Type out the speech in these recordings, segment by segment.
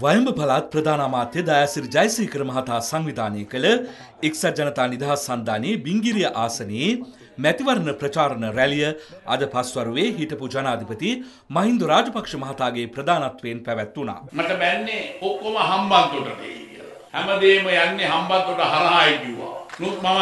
වයඹ පළාත් ප්‍රධාන අමාත්‍ය දයාසිරි ජයසේකර මහතා සංවිධානය කළ එක්සත් ජනතා නිදහස් සන්ධානයේ බිංගිරිය ආසනයේ මැතිවරණ ප්‍රචාරණ රැලිය අද පස්වරුවේ හිටපු ජනාධිපති මහින්දු රාජපක්ෂ මහතාගේ ප්‍රධානත්වයෙන් පැවැත්වුණා. මට බැන්නේ ඔක්කොම හම්බන්තොටට කියලා. හැමදේම යන්නේ හම්බන්තොට හරහායි කිව්වා. නුත් මම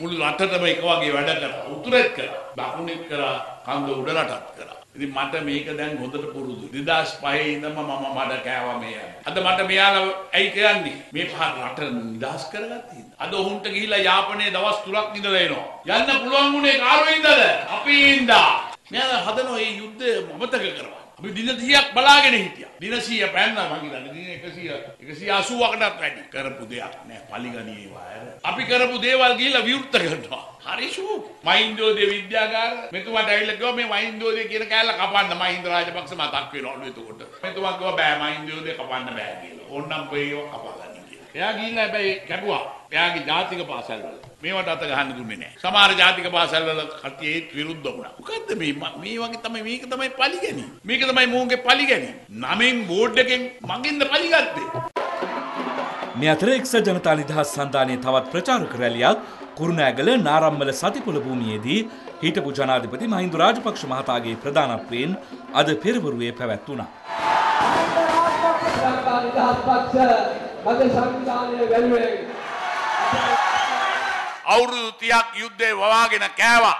මුළු රටටම එක වගේ වැඩ කරා. උතුරෙත් කරා. දකුණෙත් කරා. කන්ද උඩරටත් කරා. ඉතින් මට මේක දැන් හොඳට පුරුදු. 2005 ඉඳන්ම මම මඩ කෑවා මේ. අද මට මෙයාලා ඇයි කියන්නේ? මේ රට නිදහස් කරගත්තේ. අද ඔහුන්ට ගිහිල්ලා යාපනයේ දවස් 3ක් ඉඳලා එනවා. යන්න පුළුවන් උනේ කාරුවෙන්දද? අපි ඉඳා. මෙයාලා හදනවා මේ යුද්ධය මමතක කරවා. අපි දින 30ක් බලාගෙන හිටියා. දින 100 පැන්නා මං හිතන්නේ දින 100 180කටත් වැඩි කරපු දෙයක් නෑ පලිගණී වායර. අපි කරපු දේවල් ගිහිල්ලා විවෘත කරනවා. හරිෂු මහින්දෝදේ විද්‍යාගාර මෙතුමාට ඇවිල්ලා කිව්වා මේ මහින්දෝදේ කියන කෑල්ල කපන්න මහින්ද රාජපක්ෂ මතක් වෙනවලු එතකොට. මෙතුමා කිව්වා බෑ මහින්දෝදේ කපන්න බෑ කියලා. ඕන්නම් පොයව කපගන්න කියලා. එයා ගිහිල්ලා හැබැයි කැපුවා. එයාගේ ජාතික පාසල් වල. මේවට අත ගහන්න දුන්නේ නැහැ. සමහර ජාතික පාසල් වල කට්ටිය ඒත් විරුද්ධ වුණා. මොකද්ද මේ මේ වගේ තමයි මේක තමයි පලිගැනි. මේක තමයි මූන්ගේ පලිගැනි. නමෙන් බෝඩ් එකෙන් මගින්ද පලිගත්තේ. මේ අතර එක්සත් ජනතා නිදහස් සන්ධානයේ තවත් ප්‍රචාරක රැලියක් කුරුණෑගල නාරම්මල සතිපොළ භූමියේදී හිටපු ජනාධිපති මහින්දු රාජපක්ෂ මහතාගේ ප්‍රධානත්වයෙන් අද පෙරවරුවේ පැවැත්වුණා. මගේ සංවිධානය වෙනුවෙන් අවුරුදු 30ක් යුද්ධේ වවාගෙන කෑවා.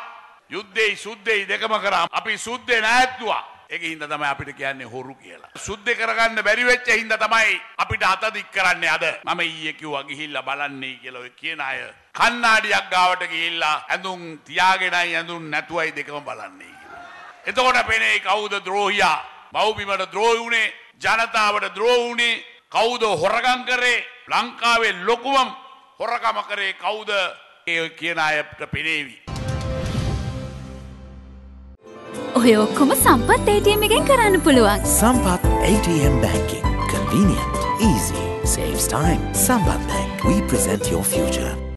යුද්ධෙයි සුද්ධෙයි දෙකම කරා. අපි සුද්ධේ නැහැත්තුවා. ඒක හින්දා තමයි අපිට කියන්නේ හොරු කියලා. සුද්ධේ කරගන්න බැරි වෙච්ච හින්දා තමයි අපිට අත දික් කරන්නේ අද. මම ඊයේ කිව්වා ගිහිල්ලා බලන්නේ කියලා ඔය කියන අය කණ්ණාඩියක් ගාවට ගිහිල්ලා ඇඳුම් තියාගෙනයි ඇඳුම් නැතුවයි දෙකම බලන්නේ කියලා. එතකොට පෙනේ කවුද ද්‍රෝහියා? බෞබිමට ද්‍රෝහි උනේ, ජනතාවට ද්‍රෝහි උනේ, කවුද හොරගම් කරේ? ලංකාවේ ලොකුම හොරකම කරේ කවුද? ඒ කියන අයට පෙනේවි. ඔය ඔක්කොම සම්පත් ATM එකෙන් කරන්න පුළුවන්. Sampath ATM Banking. Convenient, easy, saves time. Sampath Bank. We present your future.